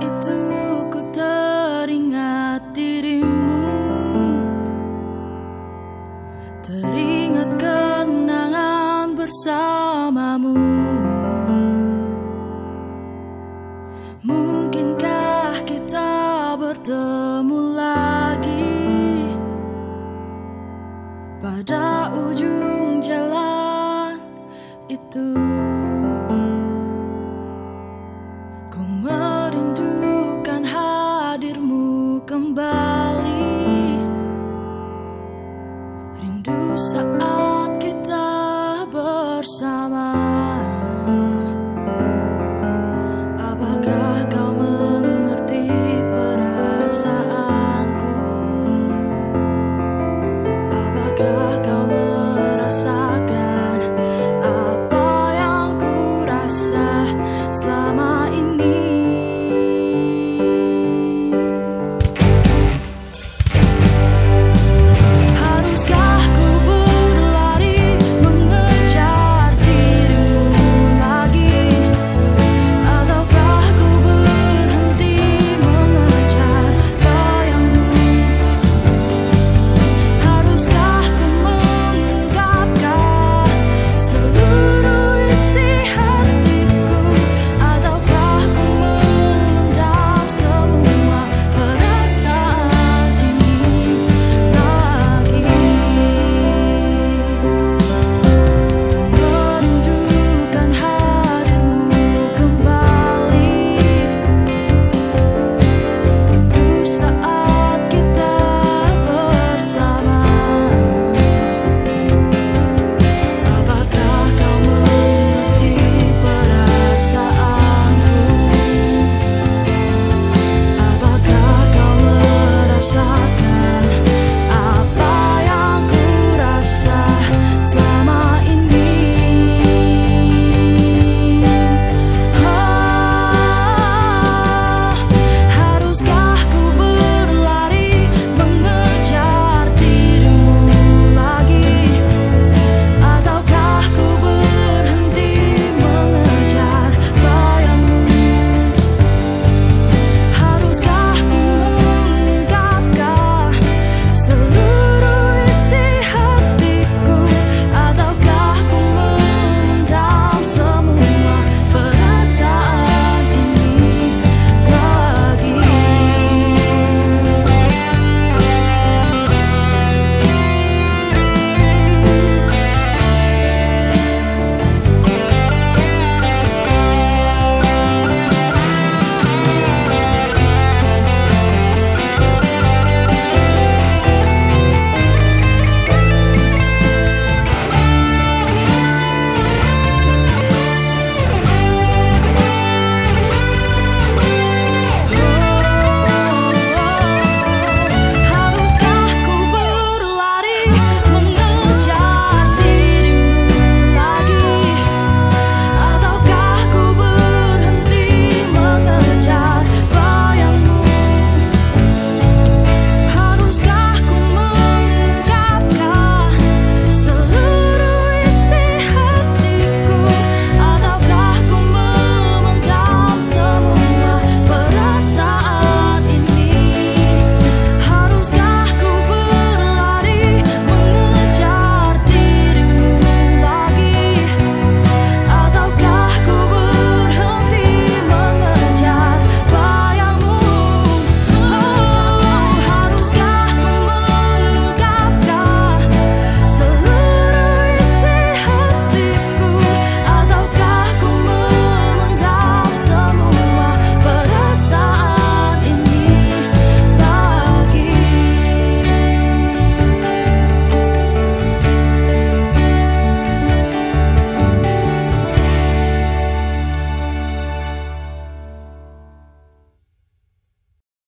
itu ku teringat dirimu. Teringat kenangan bersama. 上。